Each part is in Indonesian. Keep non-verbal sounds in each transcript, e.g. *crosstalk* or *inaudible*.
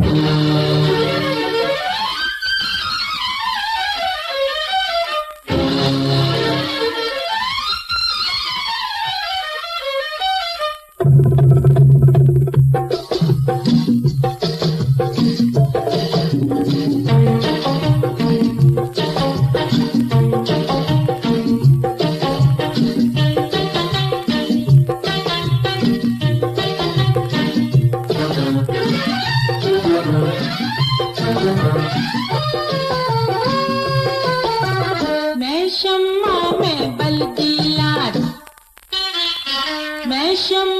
Yeah. *laughs* விஷம்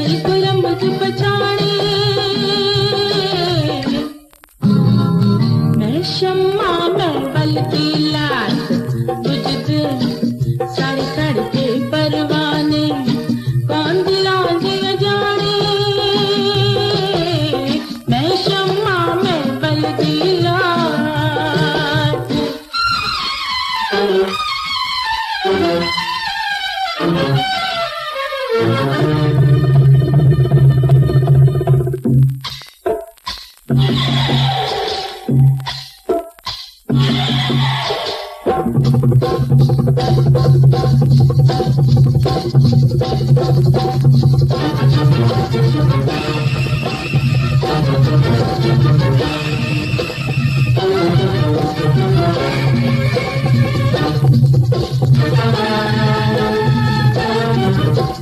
Thank you.